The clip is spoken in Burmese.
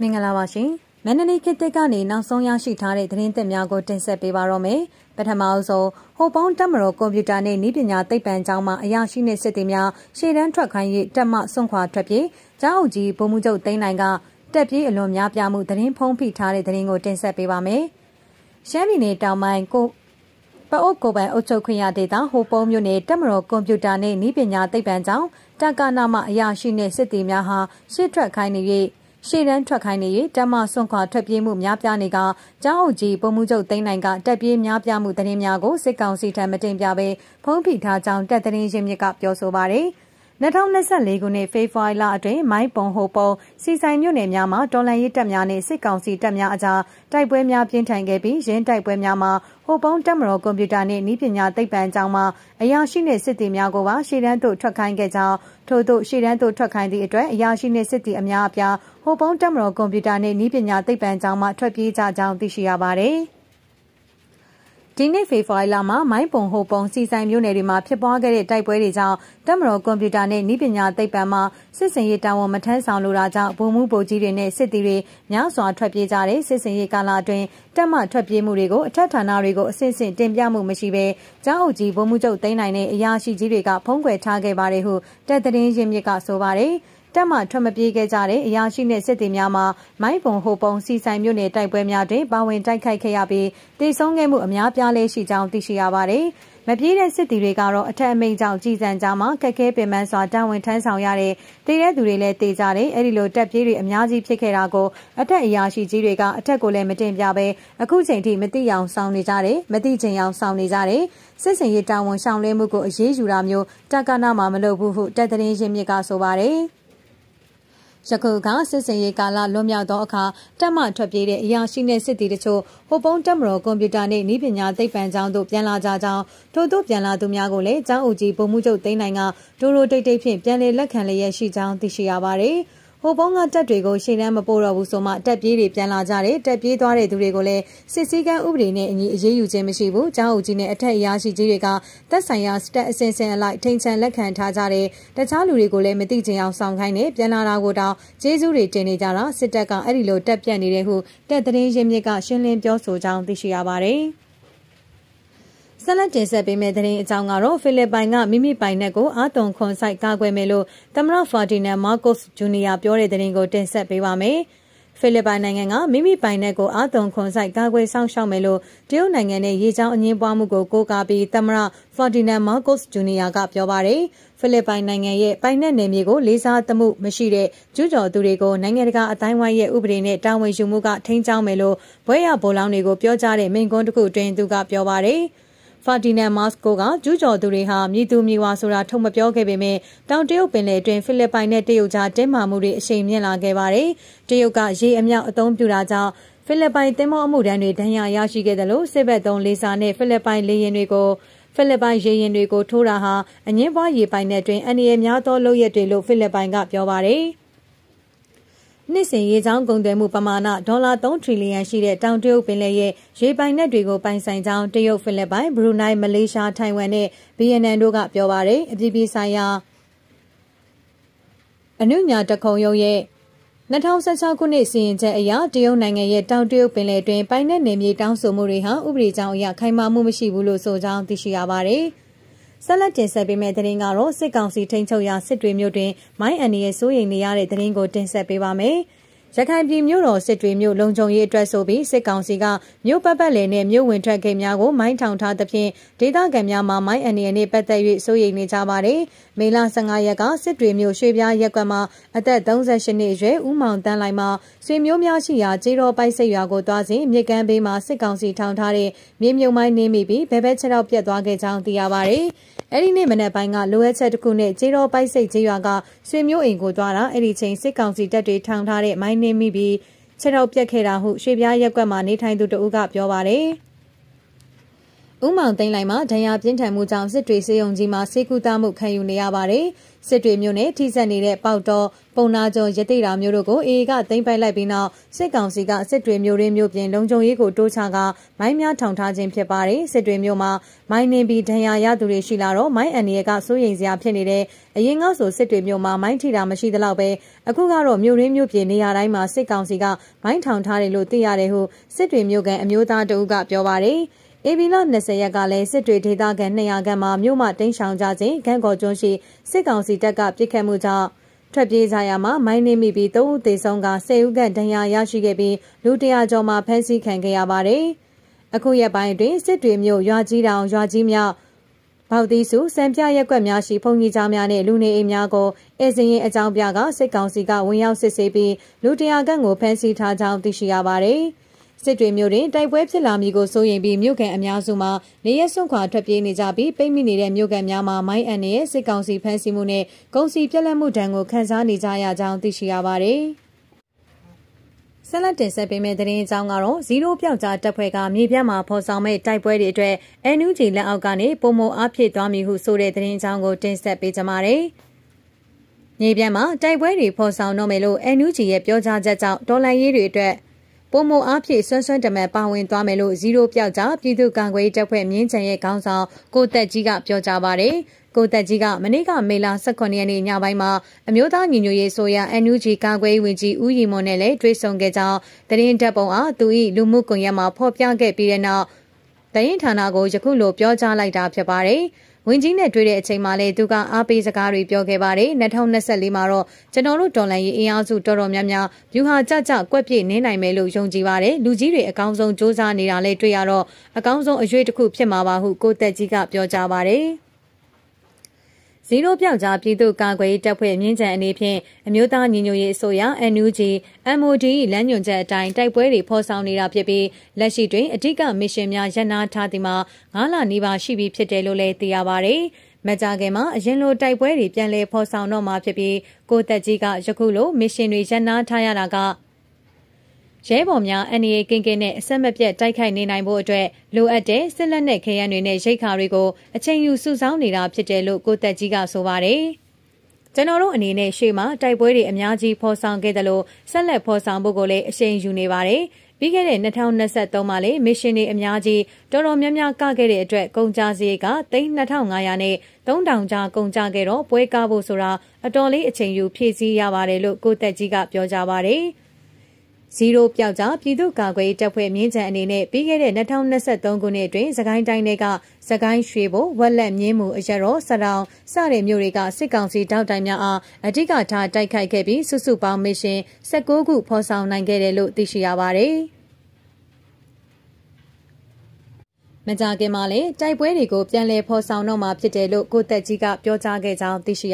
မင်္ဂလာပါရှင်မန္တလေးခေတ်သစ်ကနေနောက်ဆုံးရရှိထားတဲ့သတင်းသစ်များကိုတင်ဆက်ပေးပါတော့မယ်ပထမအဆုံးဟိုပေါင်းတက်မတော်ကွန်ပျူတာနဲ့နည်းပညာသိပ္ပံကျောင်းမှအရာရှိနဲ့စစ်သည်များရှေ့တန်းထွက်ခိုင်း၍တက်မှစွန့်ခွာထွက်ပြေးကျောင်းအုပ်ကြီးဗိုလ်မှူးချုပ်သိန်းနိုင်ကတက်ပြေးအလွန်များပြားမှုသတင်းဖုံးဖိထားတဲ့သတင်းကိုတင်ဆက်ပေးပါမယ်ရှမ်းပြည်နယ်တောင်ပိုင်းကိုပအိုးကိုပိုင်အုပ်ချုပ်ခွင့်ရဒေသဟိုပုံးမြို့နယ်တက်မတော်ကွန်ပျူတာနဲ့နည်းပညာသိပ္ပံကျောင်းတက္ကနာမအရာရှိနဲ့စစ်သည်များဟာရှေ့ထွက်ခိုင်းနေ၍ ရှေ့တန်းထွက်ခိုင်းနေ၍တမဆွန့်ခွာထွက်ပြေးမှုများပြားနေကကျောင်းအုပ်ကြီးပုံမှုချုပ်သိန်းနိုင်ကတက်ပြေးများပြားမှုသတင်းများကိုစစ်ကောင်စီထံမတင်ပြဘဲဖုံးဖိထားကြောင်းတက်သတင်းရင်းမြစ်ကပြောဆိုပါရယ် 2024ခုနှစ်ဖေဖော်ဝါရီလအတွင်းမိုင်းပုံဟိုပုံစီဆိုင်မြို့နယ်များမှာတော်လန်ရေးတပ်များနဲ့စစ်ကောင်စီတပ်များအကြားတိုက်ပွဲများပြင်းထန်ခဲ့ပြီးရင်းတိုက်ပွဲများမှာဟိုပုံတက်မတော်ကွန်ပျူတာနဲ့ဤပညာသိပ္ပံကျောင်းမှာအရာရှိနှင့်စစ်သည်များကိုပါရှေ့တန်းသို့ထွက်ခိုင်းခဲ့ကြောင်းထို့သို့ရှေ့တန်းသို့ထွက်ခိုင်းသည့်အတွက်အရာရှိနှင့်စစ်သည်အများအပြားဟိုပုံတက်မတော်ကွန်ပျူတာနှင့်ဤပညာသိပ္ပံကျောင်းမှထွက်ပြေးကြကြောင်းသိရှိရပါသည်။ ဒီနေ့ဖေဖော်ဝါရီလမှာမိုင်းပုံဟိုပုံစီဆိုင်မျိုးနယ်တွေမှာဖြစ်ပွားခဲ့တဲ့တိုက်ပွဲတွေကြောင့်တက်မတော်ကွန်ပျူတာနဲ့ဤပညာသိပ္ပံမှာစစ်စင်ရေးတာဝန်မထမ်းဆောင်လိုတာကြောင့်ဗိုလ်မှူးဗိုလ်ကြီးတွေနဲ့စစ်သည်တွေများစွာထွက်ပြေးကြတဲ့စစ်စင်ရေးကာလအတွင်းတက်မှထွက်ပြေးမှုတွေကိုအထက်ဌာနတွေကိုအစစ်အစစ်တင်ပြမှုမရှိဘဲကျောင်းအုပ်ကြီးဗိုလ်မှူးချုပ်သိန်းနိုင်နဲ့အရာရှိကြီးတွေကဖုံးကွယ်ထားခဲ့ပါတယ်ဟုတက်သတင်းရင်းမြစ်ကဆိုပါတယ်။ တက်မှထွက်မပြေးခဲ့ကြတဲ့အရာရှိနဲ့စစ်သည်များမှာမိုင်းပုံဟိုပုံစီဆိုင်မြို့နယ်တိုက်ပွဲများတွင်ပါဝင်တိုက်ခိုက်ခဲ့ရပြီးတေဆုံးခဲ့မှုအများပြားလဲရှိကြောင်းသိရှိရပါတယ်။မပြေးတဲ့စစ်သည်တွေကတော့အထက်အမိန့်ကြောင့်ကြည်စံကြမှာကက်ခဲပင်ပန်းစွာတာဝန်ထမ်းဆောင်ရတဲ့တည်တဲ့သူတွေလည်းတေကြတယ်။အဲဒီလိုတက်ပြေးတွေအများကြီးဖြစ်ခဲ့တာကိုအထက်အရာရှိကြီးတွေကအထက်ကိုလည်းမတင်ပြဘဲအခုချိန်ထိမသိအောင်စောင့်နေကြတယ်။မသိချင်အောင်စောင့်နေကြတယ်။စစ်စင်ရေးတာဝန်ရှောင်လဲမှုကိုအရေးယူတာမျိုးတက္ကနာမှာမလုပ်ဘူးဟုတက်တဲ့ရင်းမြစ်ကဆိုပါတယ်။ ယခုကစစ်စင်ရေးကာလလွန်မြောက်သောအခါတက်မှထွက်ပြေးတဲ့အရာရှိနှင့်စစ်သည်တို့ဟိုပုံတက်မတော်ကွန်ပျူတာနှင့်ဤပညာသိပ္ပံကျောင်းသို့ပြန်လာကြကြောင်းထို့သို့ပြန်လာသူများကိုလည်းကျောင်းအုပ်ကြီးဗိုလ်မှူးချုပ်သိန်းနိုင်ကဒိုရိုတိတ်တိတ်ဖြင့်ပြန်လည်လက်ခံလျက်ရှိကြောင်းသိရှိရပါသည်။ ဟိုပုံးကတက်တွေကိုရှေ့တန်းမပို့တော့ဘူးဆိုမှတက်ပြေးတွေပြန်လာကြတယ်တက်ပြေးသွားတဲ့သူတွေကိုလည်းစစ်စည်းကမ်းဥပဒေနဲ့အညီအရေးယူခြင်းမရှိဘူးကျောင်းအုပ်ကြီးနဲ့အထက်အရာရှိကြီးတွေကသက်ဆိုင်ရာစတက်အစင်စင်အလိုက်ထိန်ချန်လက်ခံထားကြတယ်တခြားလူတွေကိုလည်းမသိချင်အောင်ဆောင်ခိုင်းနေပြန်လာတာကိုတောင်ကျေးဇူးတွေတင်နေကြတာစစ်တပ်ကအဲ့ဒီလိုတက်ပြတ်နေတဲ့ဟုတက်သတင်းရင်းမြစ်ကရှင်းလင်းပြောဆိုကြောင်းသိရှိရပါတယ် ဆက်လက်တင်ဆက်ပေးမယ့်သတင်းအကြောင်းကတော့ဖိလစ်ပိုင်ကမိမိပိုင်နက်ကိုအာတုံခွန်ဆိုင်ကာကွယ်မယ်လို့သမရဖာဒီနန်မာကုစ်ဂျူနီယာပြောတဲ့သတင်းကိုတင်ဆက်ပေးပါမယ်။ဖိလစ်ပိုင်နိုင်ငံကမိမိပိုင်နက်ကိုအာတုံခွန်ဆိုင်ကာကွယ်ဆောင်ရှောက်မယ်လို့တရုတ်နိုင်ငံနဲ့ရေချောင်းအငင်းပွားမှုကိုကိုးကားပြီးသမရဖာဒီနန်မာကုစ်ဂျူနီယာကပြောပါတယ်။ဖိလစ်ပိုင်နိုင်ငံရဲ့ပိုင်နက်နယ်မြေကိုလေးစားသမှုမရှိတဲ့ကျူးကျော်သူတွေကိုနိုင်ငံတကာအတိုင်းဝိုင်းရဲ့ဥပဒေနဲ့တာဝန်ယူမှုကထိန်းကျောင်းမယ်လို့ဘွဲရဗိုလ်လောင်းတွေကိုပြောကြားတဲ့မိန့်ခွန်းတစ်ခုတွင်သူကပြောပါတယ်။ ဖာဒီနန်မတ်စကိုကကျူးကျော်သူတွေဟာမြည်သူမြည်ဝါဆိုတာထုတ်မပြောခဲ့ပေမဲ့တောင်တရုတ်ပင်လယ်တွင်ဖိလစ်ပိုင်နဲ့တရုတ်ကြားတင်းမာမှုတွေအရှိန်မြင့်လာခဲ့ပါတယ်။တရုတ်ကရေအမြောက်အသုံးပြုတာကြောင့်ဖိလစ်ပိုင်တင်မောအမှုတန်းတွေဒဏ်ရာရရှိခဲ့တယ်လို့စစ်ဘက်သုံးလေးစာနဲ့ဖိလစ်ပိုင်လေယာဉ်တွေကိုဖိလစ်ပိုင်ရေရင်တွေကိုထိုးတာဟာအငင်းပွားရေပိုင်နယ်တွင်အန္တရာယ်များသောလုပ်ရက်တွေလို့ဖိလစ်ပိုင်ကပြောပါတယ်။ နှစ်စဉ်ရေချောင်းကုန်သွယ်မှုပမာဏဒေါ်လာ3ထရီလီယံရှိတဲ့တောင်တရုတ်ပင်လယ်ရဲ့ရေပိုင်နက်တွေကိုပိုင်ဆိုင်ကြောင်းတရုတ်ဖိလစ်ပိုင်ဘရူနိုင်းမလေးရှားထိုင်ဝမ်နဲ့ဗီယက်နမ်တို့ကပြောပါတယ်အပြည်ပြည်ဆိုင်ရာအနုညာတခုံရုံရဲ့2016ခုနှစ်စီရင်ချက်အရတရုတ်နိုင်ငံရဲ့တောင်တရုတ်ပင်လယ်တွင်ပိုင်နက်နယ်မြေတောင်းဆိုမှုတွေဟာဥပဒေကြောင်းအရခိုင်မာမှုမရှိဘူးလို့ဆိုကြောင်းသိရှိရပါတယ်။ ဆက်လက်တင်ဆက်ပေးမယ့်သတင်းကတော့စစ်ကောင်စီထိန်းချုပ်ရာစစ်တွေမြို့တွင်မိုင်းအန်ဒီရဲ့စိုးရိမ်နေရတဲ့သတင်းကိုတင်ဆက်ပေးပါမယ်။ ရခိုင်ပြည်မြို့တော်စစ်တွေမြို့လုံခြုံရေးအတွက်ဆိုပြီးစစ်ကောင်စီကမြို့ပတ်ပတ်လည်နဲ့မြို့ဝင်ထွက်ဂိတ်များကိုမိုင်းထောင်ထားသဖြင့်ဒေသခံများမှာမိုင်းအန္တရာယ်နဲ့ပတ်သက်၍စိုးရိမ်နေကြပါတယ်။မေလ15ရက်ကစစ်တွေမြို့ရွှေပြားရက်ကွက်မှာအသက်38နှစ်အရွယ်ဦးမောင်တန်းလိုက်မှာဆွေမျိုးများရှိရာကျေးတော်ပိုက်စိတ်ရွာကိုသွားစဉ်မြစ်ကမ်းဘေးမှာစစ်ကောင်စီထောင်ထားတဲ့မြေမြုံမိုင်းနင်းမိပြီးဘဲဘဲချက်တော့ပြတ်သွားခဲ့ကြောင်းသိရပါတယ်။ အဲ့ဒီနေ့မနက်ပိုင်းကလိုအပ်ချက်တစ်ခုနဲ့ကျေးတော်ပိုက်စိတ်ကျေးရွာကဆွေမျိုးအိမ်ကိုသွားတာအဲ့ဒီချိန်စစ်ကောင်စီတပ်တွေထောင်ထားတဲ့မိုင်းနင်းမိပြီးခြေထောက်ပြက်ခဲ့တာဟုရွှေပြားရက်ကွက်မှာနေထိုင်သူတဦးကပြောပါတယ်။ ဥဦးမောင်သိန်းလိုက်မှာဒဏ်ရာပြင်းထန်မှုကြောင့်စစ်တွေစေယုံကြီးမှာဆေးကုသမှုခံယူနေရပါတယ်။စစ်တွေမြို့နယ်ထိစပ်နေတဲ့ပေါတော်ပုံနာကျော်ရတိတာမျိုးတို့ကိုအေအေကသိမ်းပိုက်လိုက်ပြီးနောက်စစ်ကောင်စီကစစ်တွေမြို့ရင်းမြို့ပြင်လုံခြုံရေးကိုတိုးချကမိုင်းများထောင်ထားခြင်းဖြစ်ပါတယ်။စစ်တွေမြို့မှာမိုင်းနေပြီးဒဏ်ရာရသူတွေရှိလာတော့မိုင်းအန်ရီကစိုးရိမ်စရာဖြစ်နေတဲ့အရင်ကဆိုစစ်တွေမြို့မှာမိုင်းထိတာမရှိသလောက်ပဲအခုကတော့မြို့ရင်းမြို့ပြင်နေရာတိုင်းမှာစစ်ကောင်စီကမိုင်းထောင်ထားတယ်လို့သိရတယ်ဟုစစ်တွေမြို့ကန်အမျိုးသားတအုပ်ကပြောပါတယ်။ ဧပြီလ20ရက်ကလည်းစစ်တွေဒေသခံ200ခန့်မှာမြို့မှတင်းဆောင်ကြခြင်းခန့်ကော်ကျွန်းရှိစစ်ကောင်စီတပ်ကပစ်ခတ်မှုကြောင့်ထွက်ပြေးကြရမှာမိုင်းနေမိပြီး၃ဦးသေဆုံးက10ဦးခန့်ဒဏ်ရာရရှိခဲ့ပြီးလူတရာကျော်မှဖမ်းဆီးခံခဲ့ရပါတယ်။အခုရက်ပိုင်းတွင်စစ်တွေမြို့ရွာကြီးတောင်ရွာကြီးမြောက်ပေါသီးစုစံပြရက်ကွက်များရှိဖုန်ကြီးကြားများနဲ့လူနေအိမ်များကိုအဲဇင်ရင်အကြောင်းပြကစစ်ကောင်စီကဝင်ရောက်စစ်ဆေးပြီးလူတရာခန့်ကိုဖမ်းဆီးထားကြောင်းသိရှိရပါတယ်။ စစ်တွေမျိုးတွင်တိုက်ပွဲဖြစ်လာမည်ကိုစိုးရိမ်ပြီးမြို့ကန်အများစုမှာနေရစွန့်ခွာထွက်ပြေးနေကြပြီးပိတ်မိနေတဲ့မြို့ကန်များမှာမိုင်းအန်ရဲ့စစ်ကောင်စီဖမ်းဆီးမှုနဲ့ကုန်စည်ပြက်လက်မှုဒဏ်ကိုခံစားနေကြရကြောင်းသိရှိရပါတယ်။ဆက်လက်တင်ဆက်ပေးမယ့်သတင်းအကြောင်းကတော့ဇီရိုပြောက်ကြားတပ်ဖွဲ့ကမြေပြန့်မှာဖော်ဆောင်မဲ့တိုက်ပွဲတွေအတွက် NUG လက်အောက်ကနေပုံမအားဖြစ်သွားမည်ဟုဆိုတဲ့သတင်းအကြောင်းကိုတင်ဆက်ပေးကြပါမယ်။မြေပြန့်မှာတိုက်ပွဲတွေဖော်ဆောင်တော့မယ်လို့ NUG ရဲ့ပြောကြားချက်ကြောင့်ဒေါ်လာရေးတွေအတွက် ပုံမအားဖြင့်ဆွမ်းဆွမ်းတမန်ပါဝင်သွားမယ်လို့ဇီရိုပြောက်ကြပြည်သူ့ကာကွယ်တပ်ဖွဲ့မြင်းချံရဲ့ခေါင်းဆောင်ကိုတက်ကြီးကပြောကြားပါတယ်။ကိုတက်ကြီးကမနေ့ကမေလ18ရက်နေ့ညပိုင်းမှာအမျိုးသားညီညွတ်ရေးဆိုရ NUG ကာကွယ်ဝင်ကြီးဦးရီမွန်နဲ့လည်းတွေ့ဆုံခဲ့ကြောင်းသတင်းတပ်ပုံအားသူ၏လူမှုကွန်ရက်မှာဖော်ပြခဲ့ပြီးတဲ့နောက်တရင်ဌာနကိုယခုလိုပြောကြားလိုက်တာဖြစ်ပါတယ်။ ဝင်းကြီးနဲ့တွေ့တဲ့အချိန်မှာလည်းသူကအားပေးစကားတွေပြောခဲ့ပါတယ်2024မှာတော့ကျွန်တော်တို့တော်လန်ရေးအင်အားစုတော်တော်များများဗျူဟာကြကြကွက်ပြည့်နေနိုင်မယ်လို့ယုံကြည်ပါတယ်လူကြီးတွေအကောင်းဆုံးစ조사နေတာလည်းတွေ့ရတော့အကောင်းဆုံးအရွေးတစ်ခုဖြစ်မှာပါဟုကိုတက်ကြီးကပြောကြားပါတယ် ဇီရိုပြောက်ကြားပြည်သူ့ကာကွယ်ရေးတပ်ဖွဲ့မြင်းကြံအနေဖြင့်အမျိုးသားညီညွတ်ရေးအစိုးရ NUG MOD လမ်းညွှန်ချက်အတိုင်းတိုက်ပွဲတွေဖော်ဆောင်နေတာဖြစ်ပြီးလက်ရှိတွင်အ धिक မစ်ရှင်များရပ်နားထားသည်မှာ9လနီးပါးရှိပြီဖြစ်တယ်လို့လည်းသိရပါဗျ။မကြခင်မှာအရင်လိုတိုက်ပွဲတွေပြန်လည်ဖော်ဆောင်တော့မှာဖြစ်ပြီးကိုတက်ကြီးကယခုလိုမစ်ရှင်တွေရပ်နားထားရတာက ရဲဘော်များအန်ရီကင်းကင်းနဲ့အဆက်မပြတ်တိုက်ခိုက်နေနိုင်ဖို့အတွက်လိုအပ်တဲ့စစ်လက်နက်ခဲယမ်းတွေနဲ့ရိတ်ခါတွေကိုအချိန်ယူစုဆောင်းနေတာဖြစ်တယ်လို့ကိုတက်ကြီးကဆိုပါတယ်။ကျွန်တော်တို့အနေနဲ့ရှေ့မှာတိုက်ပွဲတွေအများကြီးဖော်ဆောင်ခဲ့တယ်လို့ဆက်လက်ဖော်ဆောင်ဖို့ကိုလည်းအရှိန်ယူနေပါတယ်။ပြီးခဲ့တဲ့2023မှာလေမစ်ရှင်တွေအများကြီးတော်တော်များများကခဲ့တဲ့အတွက်ကုန်ကြစရိတ်က3500နဲ့3000ကျာကုန်ကြခဲ့တော့ပွဲကားဖို့ဆိုတာအတော်လေးအချိန်ယူဖြည့်ဆည်းရပါတယ်လို့ကိုတက်ကြီးကပြောကြပါတယ်။ ဇီရိုပျောက်ကြားပြည်သူ့ကာကွယ်တပ်ဖွဲ့မြင်းချံအနေနဲ့ပြီးခဲ့တဲ့2023ခုနှစ်အတွင်းစကိုင်းတိုင်းတွေကစကိုင်းရွှေဘိုဝက်လက်မြင်းမူအရရောစတောင်စတဲ့မြို့တွေကစစ်ကောင်စီတောက်တိုင်များအားအဓိကထားတိုက်ခိုက်ခဲ့ပြီးစုစုပေါင်းမစ်ရှင်16ခုဖော်ဆောင်နိုင်ခဲ့တယ်လို့သိရှိရပါတယ်။မကြခင်မှာလည်းတိုက်ပွဲတွေကိုပြန်လည်ဖော်ဆောင်တော့မှာဖြစ်တယ်လို့ကိုတက်ကြီးကပြောကြားခဲ့ကြောင်းသိရှိရ